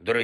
Dear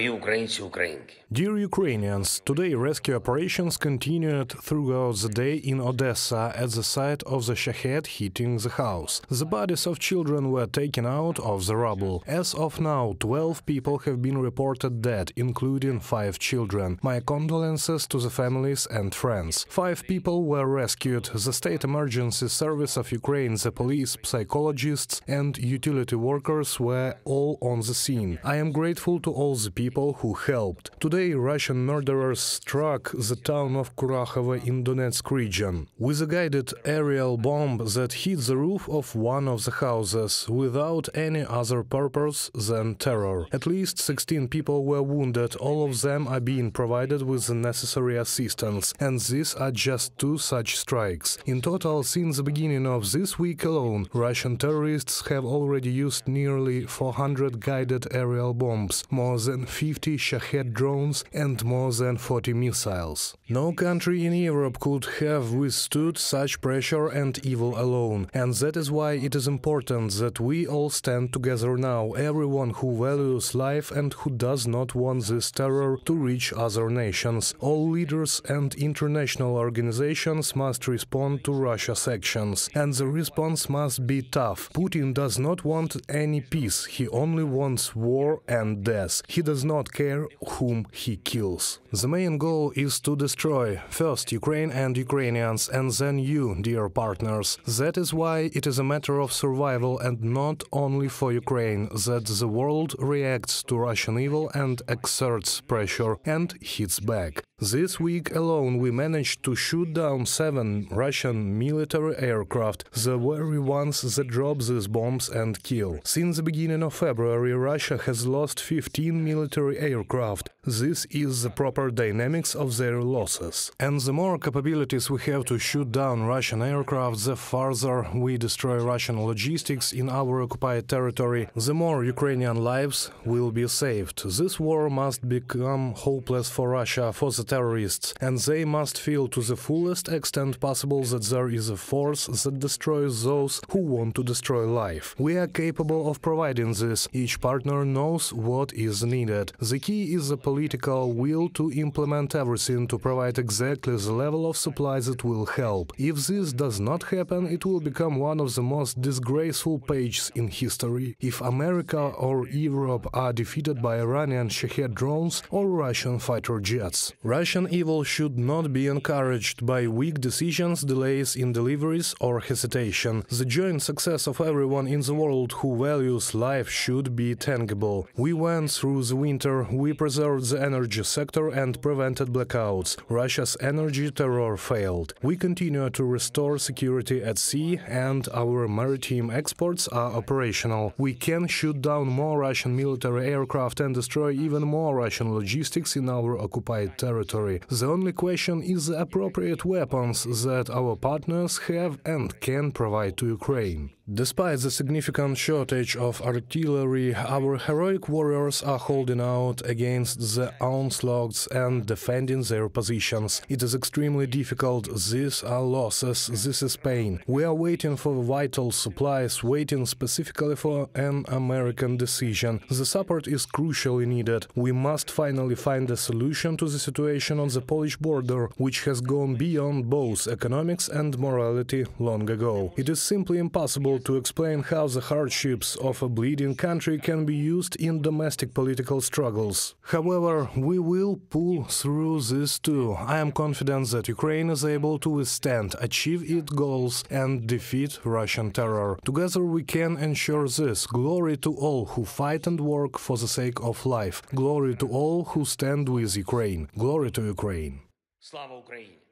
Ukrainians, today rescue operations continued throughout the day in Odessa at the site of the Shahed hitting the house. The bodies of children were taken out of the rubble. As of now, 12 people have been reported dead, including 5 children. My condolences to the families and friends. 5 people were rescued. The State Emergency Service of Ukraine, the police, psychologists and utility workers were all on the scene. I am grateful to all the people who helped. Today, Russian murderers struck the town of Kurakhove in Donetsk region with a guided aerial bomb that hit the roof of one of the houses without any other purpose than terror. At least 16 people were wounded. All of them are being provided with the necessary assistance, and these are just two such strikes. In total, since the beginning of this week alone, Russian terrorists have already used nearly 400 guided aerial bombs, more than 50 Shahed drones, and more than 40 missiles. No country in Europe could have withstood such pressure and evil alone, and that is why it is important that we all stand together now, everyone who values life and who does not want this terror to reach other nations. All leaders and international organizations must respond to Russia's actions, and the response must be tough. Putin does not want any peace, he only wants war and death. He does not care whom he kills. The main goal is to destroy first Ukraine and Ukrainians and then you, dear partners. That is why it is a matter of survival and not only for Ukraine that the world reacts to Russian evil and exerts pressure and hits back. This week alone, we managed to shoot down seven Russian military aircraft, the very ones that drop these bombs and kill. Since the beginning of February, Russia has lost 15 military aircraft. This is the proper dynamics of their losses. And the more capabilities we have to shoot down Russian aircraft, the farther we destroy Russian logistics in our occupied territory, the more Ukrainian lives will be saved. This war must become hopeless for Russia, for the terrorists, and they must feel to the fullest extent possible that there is a force that destroys those who want to destroy life. We are capable of providing this. Each partner knows what is needed. The key is the political will to implement everything to provide exactly the level of supply that will help. If this does not happen, it will become one of the most disgraceful pages in history. If America or Europe are defeated by Iranian Shahed drones or Russian fighter jets. Russian evil should not be encouraged by weak decisions, delays in deliveries, or hesitation. The joint success of everyone in the world who values life should be tangible. We went through the winter, we preserved the energy sector and prevented blackouts. Russia's energy terror failed. We continue to restore security at sea, and our maritime exports are operational. We can shoot down more Russian military aircraft and destroy even more Russian logistics in our occupied territory. The only question is the appropriate weapons that our partners have and can provide to Ukraine. Despite the significant shortage of artillery, our heroic warriors are holding out against the onslaughts and defending their positions. It is extremely difficult. These are losses. This is pain. We are waiting for vital supplies, waiting specifically for an American decision. The support is crucially needed. We must finally find a solution to the situation on the Polish border, which has gone beyond both economics and morality long ago. It is simply impossible able to explain how the hardships of a bleeding country can be used in domestic political struggles. However, we will pull through this too. I am confident that Ukraine is able to withstand, achieve its goals and defeat Russian terror. Together we can ensure this. Glory to all who fight and work for the sake of life. Glory to all who stand with Ukraine. Glory to Ukraine. Slava Ukraine.